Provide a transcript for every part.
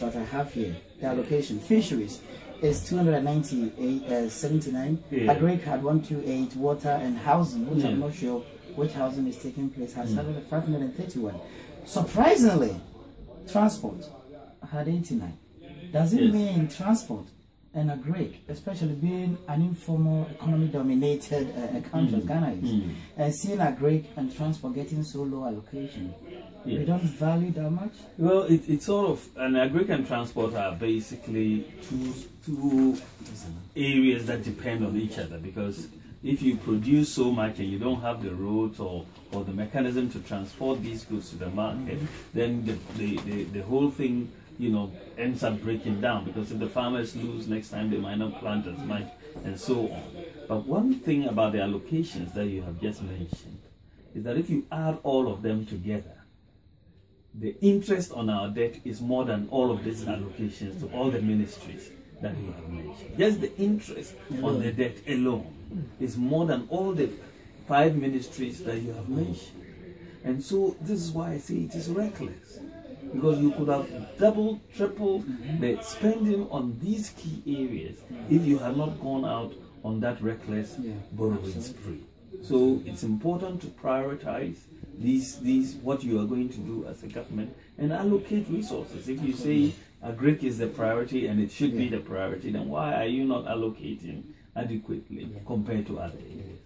what I have here, the allocation. Fisheries is 298, uh, 79. Yeah. Agric had 128. Water and housing, which Yeah. I'm not sure which housing is taking place, has 531. Surprisingly, transport had 89. Does it Yes. mean transport and agric, especially being an informal economy dominated uh, country as Ghana is, Mm. and seeing agric and transport getting so low allocation, we don't value that much? Well, it, it's sort of an agric and transport are basically two two areas that depend on each other because if you produce so much and you don't have the roads or, or the mechanism to transport these goods to the market, then the, the, the, the whole thing you know ends up breaking down because if the farmers lose next time they might not plant as much and so on. But one thing about the allocations that you have just mentioned is that if you add all of them together, the interest on our debt is more than all of these allocations to all the ministries that you have mentioned. Just the interest on the debt alone is more than all the five ministries that you have mentioned. And so this is why I say it is reckless. Because you could have doubled, tripled mm-hmm. the spending on these key areas if you had not gone out on that reckless Yeah, borrowing spree. So it's important to prioritize these these what you are going to do as a government and allocate resources. If you say agric is the priority and it should be the priority, then why are you not allocating adequately compared to other areas?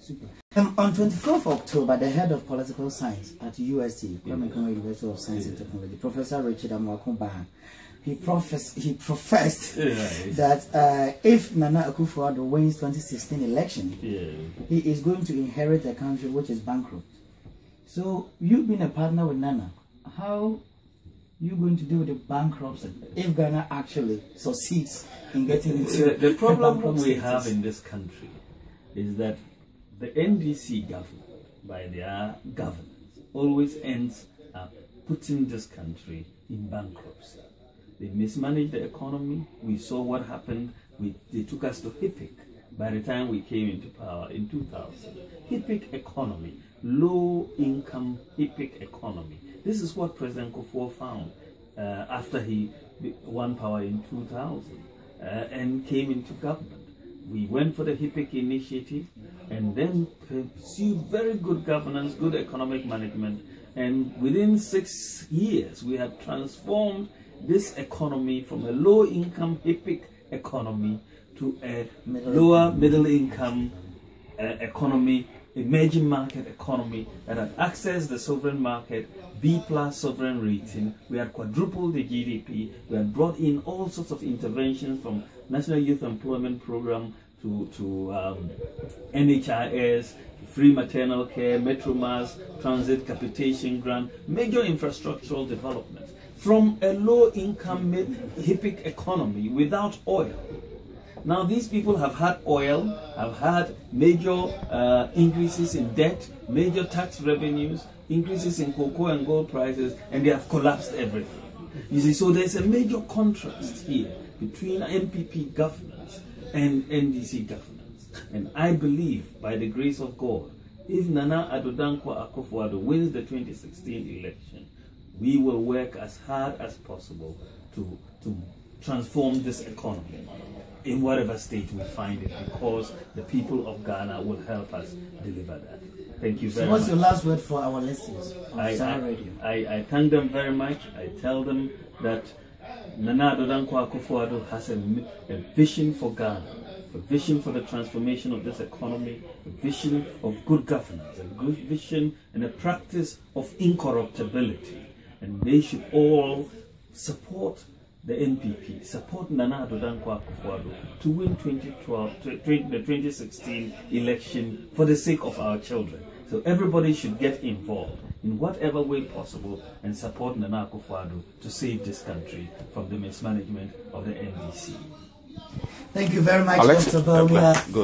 Super. Um, on 24th of October, the head of political science at UST, Kwame Nkrumah University of Science and Technology, Professor Richard Amoako Baah, he, profess- he professed Right. that uh, if Nana Akufo-Addo wins 2016 election, Yeah. he is going to inherit a country which is bankrupt. So, you've been a partner with Nana, how you going to deal with the bankruptcy if Ghana actually succeeds in getting into The, the problem bankrupt we have in this country is that the NDC government, by their governance, always ends up putting this country in bankruptcy. They mismanaged the economy. We saw what happened. We, they took us to HIPC by the time we came into power in 2000. HIPC economy, low income HIPC economy. This is what President Kufuor found uh, after he won power in 2000 uh, and came into government. We went for the HIPC initiative and then pursue very good governance, good economic management, and within six years we had transformed this economy from a low income HIPC economy to a lower middle income uh, economy, emerging market economy that had accessed the sovereign market, B plus sovereign rating. We had quadrupled the GDP. We had brought in all sorts of interventions from National Youth Employment Program to to um, NHIS, free maternal care, Metro Mass, transit capitation grant, major infrastructural developments from a low income HIPC economy without oil. Now, these people have had oil, have had major uh, increases in debt, major tax revenues, increases in cocoa and gold prices, and they have collapsed everything. You see, so there's a major contrast here between NPP governance and NDC governance. And I believe, by the grace of God, if Nana Addo Dankwa Akufo-Addo wins the 2016 election, we will work as hard as possible to, to transform this economy in whatever state we find it because the people of Ghana will help us deliver that. Thank you very So what's much. your last word for our listeners I, I, I, I thank them very much. I tell them that Nana Addo Dankwa Akufo-Addo has a, a vision for Ghana, a vision for the transformation of this economy, a vision of good governance, a good vision and a practice of incorruptibility. And they should all support the NPP, support Nana Addo Dankwa Akufo-Addo to win 2012, tw- tw- the 2016 election for the sake of our children. So everybody should get involved in whatever way possible and support Nana Akufo-Addo to save this country from the mismanagement of the NDC. Thank you very much, Alex, Dr. Bawumia. good.